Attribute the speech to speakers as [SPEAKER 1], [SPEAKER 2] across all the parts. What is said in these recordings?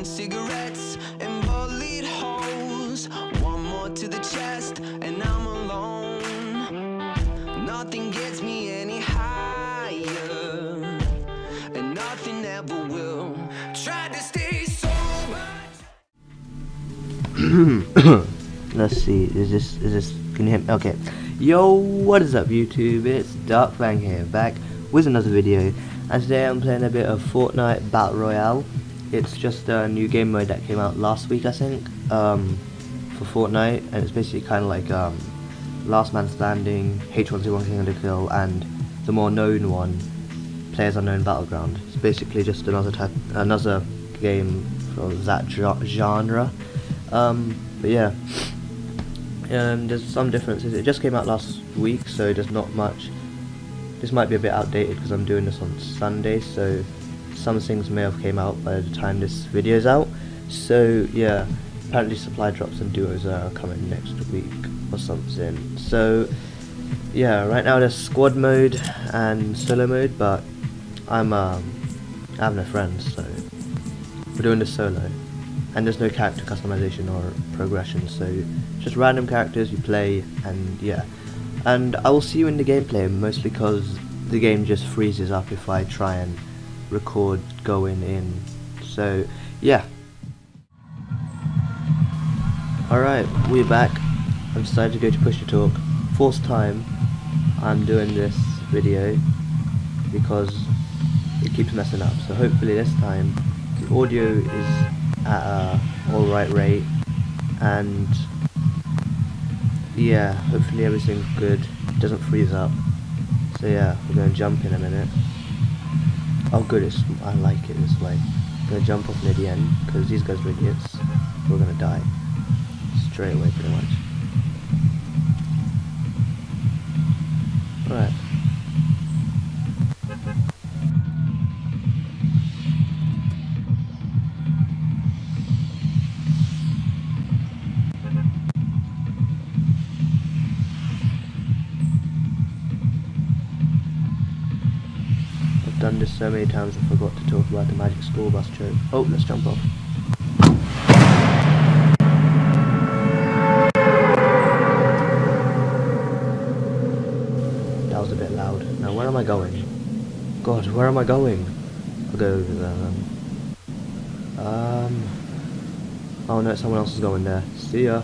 [SPEAKER 1] phone, cigarettes, and bullet holes. One more to the chest, and I'm alone. Nothing gets me any higher, and nothing ever will. Tried to stay sober.
[SPEAKER 2] Let's see. Is this is this? Can you hear me? Okay. Yo, what is up, YouTube? It's Dark Fang here, back with another video. And today I'm playing a bit of Fortnite Battle Royale. It's just a new game mode that came out last week, I think, um, for Fortnite, and it's basically kind of like um, Last Man Standing, H1Z1 King of the Kill, and the more known one, Players Unknown Battleground. It's basically just another type, another game for that genre. Um, but yeah, um, there's some differences. It just came out last week, so there's not much. This might be a bit outdated because I'm doing this on Sunday, so some things may have came out by the time this video is out. So yeah, apparently supply drops and duos are coming next week or something. So yeah, right now there's squad mode and solo mode, but I'm um, I have no friends, so we're doing this solo. And there's no character customization or progression, so just random characters you play, and yeah and I will see you in the gameplay mostly because the game just freezes up if I try and record going in so yeah alright we're back I've decided to go to push to talk fourth time I'm doing this video because it keeps messing up so hopefully this time the audio is at a alright rate and yeah, hopefully everything's good. It doesn't freeze up. So yeah, we're going to jump in a minute. Oh good, it's, I like it this way. I'm to jump off near the end, because these guys are idiots. We're to die. Straight away, pretty much. Alright. This so many times I forgot to talk about the magic school bus joke. Oh, let's jump off. That was a bit loud. Now where am I going? God, where am I going? I'll go over there then. Um... Oh no, someone else is going there. See ya.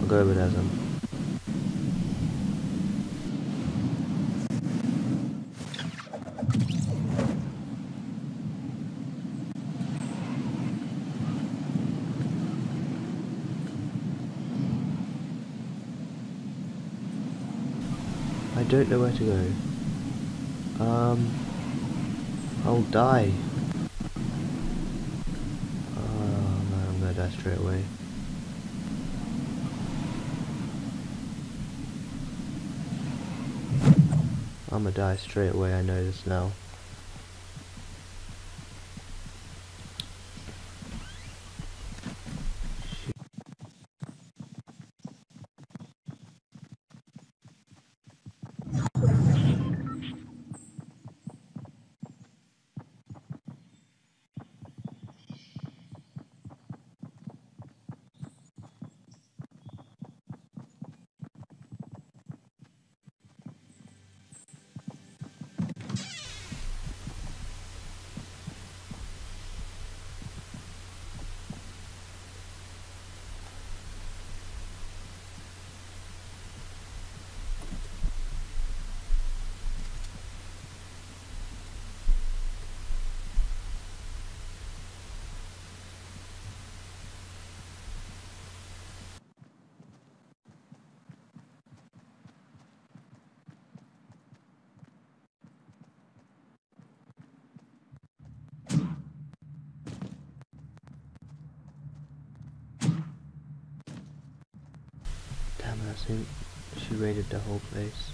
[SPEAKER 2] I'll go over there then. I don't know where to go. Um, I'll die. Oh man, I'm gonna die straight away. I'm gonna die straight away, I know this now. Damn it, I think she raided the whole place.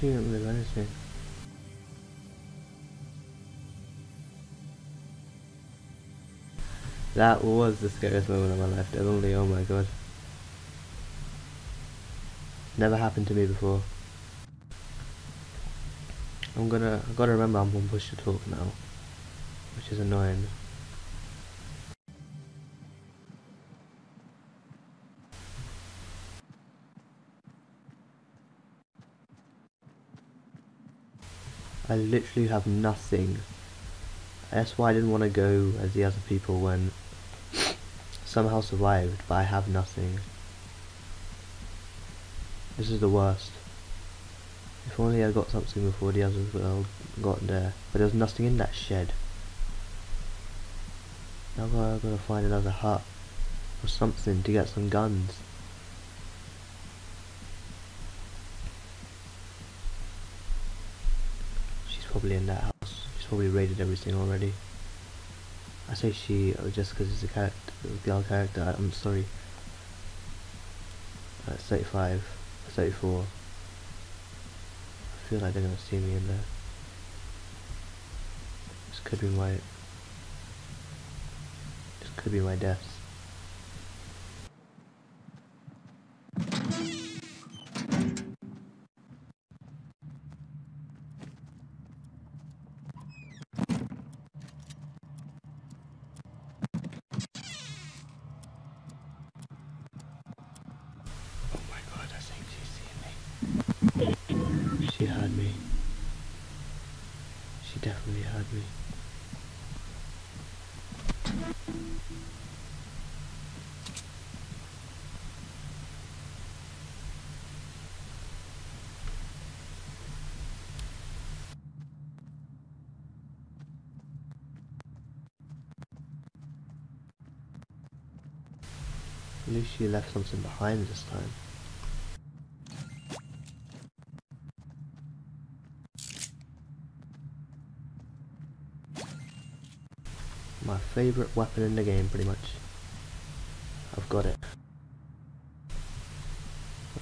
[SPEAKER 2] She. That was the scariest moment of my life, definitely, oh my god. Never happened to me before. I'm gonna, I gotta remember I'm on push to talk now, which is annoying. I literally have nothing. That's why I didn't want to go as the other people when somehow survived, but I have nothing. This is the worst. If only I got something before the others got there. But there was nothing in that shed. Now I've got to find another hut or something to get some guns. Probably in that house. She's probably raided everything already. I say she uh, just because it's a character, a girl character. I'm sorry. Uh, 35, 34. I feel like they're gonna see me in there. This could be my. This could be my death. She heard me. She definitely heard me. At least she left something behind this time. My favourite weapon in the game, pretty much. I've got it.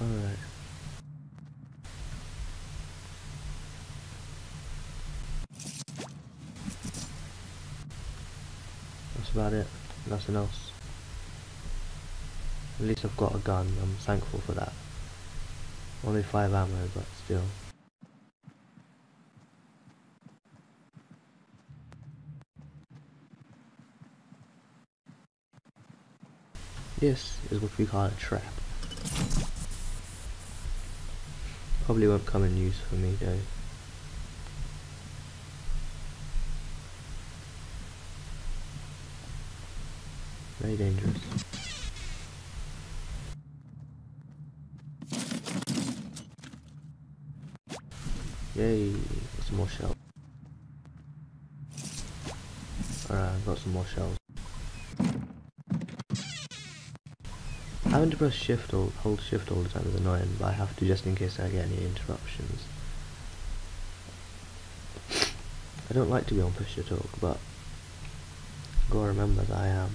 [SPEAKER 2] Alright. That's about it. Nothing else. At least I've got a gun. I'm thankful for that. Only 5 ammo, but still. This is what we call a trap. Probably won't come in use for me though. Very dangerous. Yay, some more shells. Alright, got some more shells. Having to press shift or hold shift all the time is annoying, but I have to just in case I get any interruptions. I don't like to be on push to talk, but gotta remember that I am.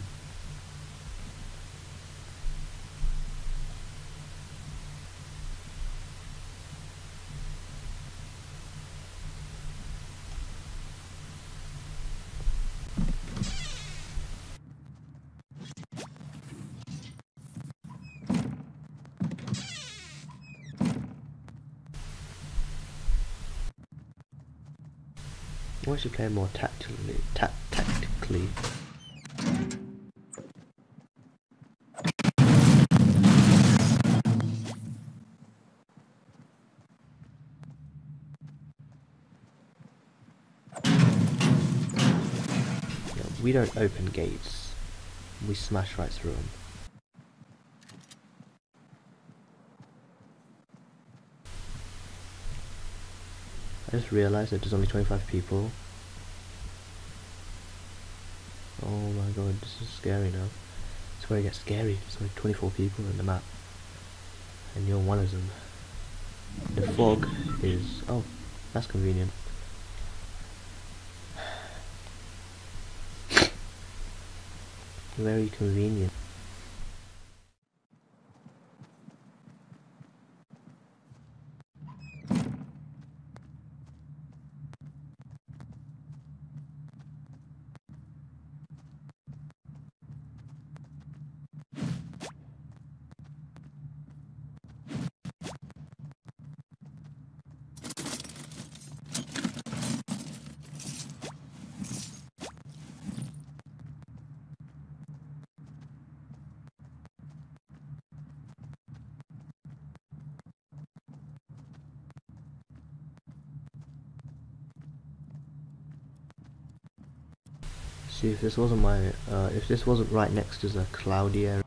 [SPEAKER 2] Why should play more tactically? Ta tactically. we don't open gates. We smash right through them. I just realized that there's only 25 people. Oh my god, this is scary now. It's where it gets scary. There's only 24 people in the map. And you're one of them. The fog is... Oh, that's convenient. Very convenient. See if this wasn't my, uh, if this wasn't right next to the cloudy area,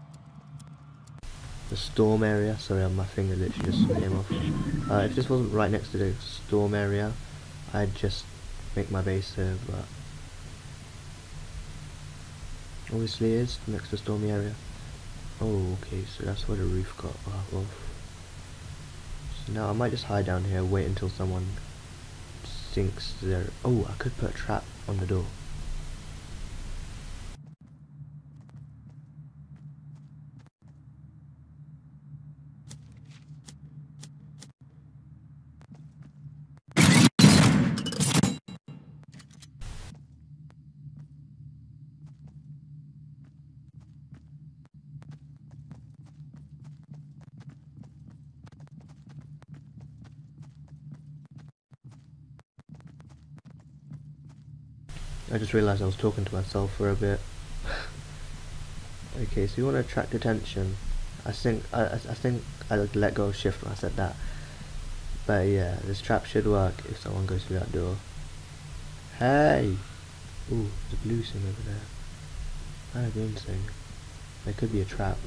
[SPEAKER 2] the storm area. Sorry, my finger literally just came off. Uh, if this wasn't right next to the storm area, I'd just make my base here, but obviously is next to the stormy area. Oh, okay, so that's where the roof got off. So now I might just hide down here, wait until someone thinks there. Oh, I could put a trap on the door. I just realised I was talking to myself for a bit. okay, so you want to attract attention. I think I, I think I let go of shift when I said that. But yeah, this trap should work if someone goes through that door. Hey! Ooh, there's a blue thing over there. Not a green thing. There could be a trap.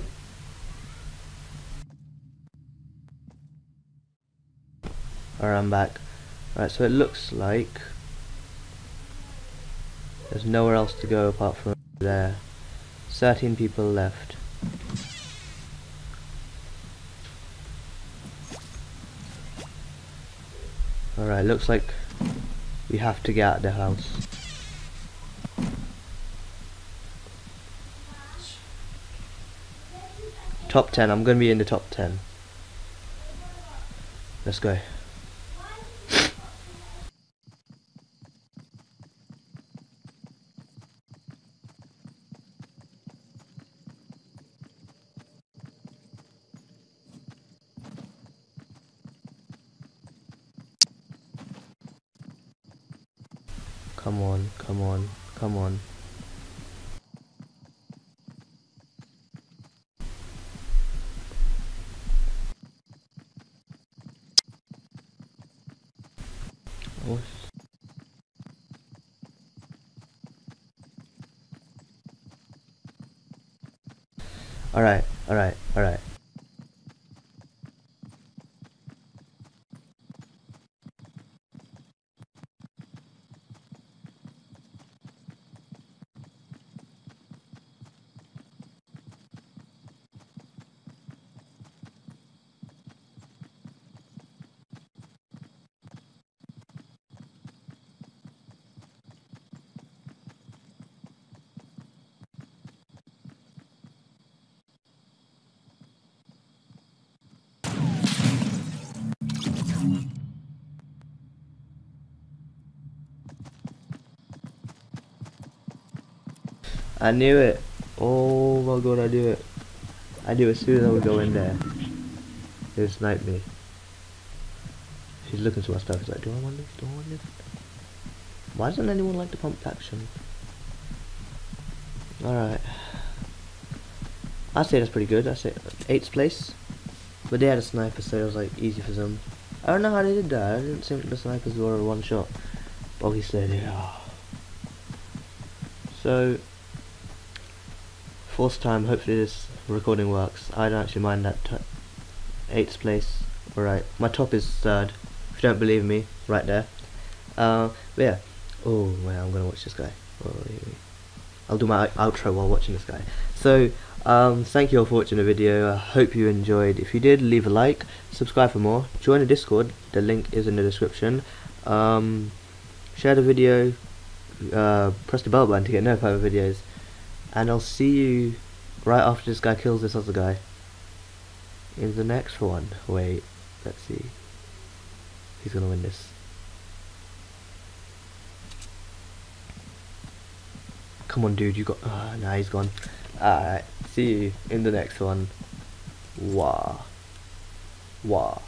[SPEAKER 2] Alright, I'm back. Alright, so it looks like there's nowhere else to go apart from there. 13 people left. Alright, looks like we have to get out of the house. Top 10, I'm gonna be in the top 10. Let's go. Come on, come on, come on. Alright, alright, alright. I knew it. Oh my god, I knew it. I knew as soon as I would go in there. It would snipe me. She's looking to my stuff. She's like, do I want this? Do I want this? Why doesn't anyone like the pump action? Alright. I say that's pretty good. I say 8th place. But they had a sniper, so it was like easy for them. I don't know how they did that. I didn't think the snipers were a one shot. But obviously they are. So, fourth time, hopefully this recording works. I don't actually mind that 8th place. Alright, my top is third. If you don't believe me, right there. Uh, but yeah. Oh, well, I'm gonna watch this guy. I'll do my outro while watching this guy. So, um, thank you all for watching the video. I hope you enjoyed. If you did, leave a like, subscribe for more, join the Discord. The link is in the description. Um, share the video, uh, press the bell button to get notified of videos. And I'll see you right after this guy kills this other guy. In the next one. Wait, let's see. He's gonna win this? Come on, dude, you got. Uh, nah, he's gone. Alright, see you in the next one. Wah. Wah.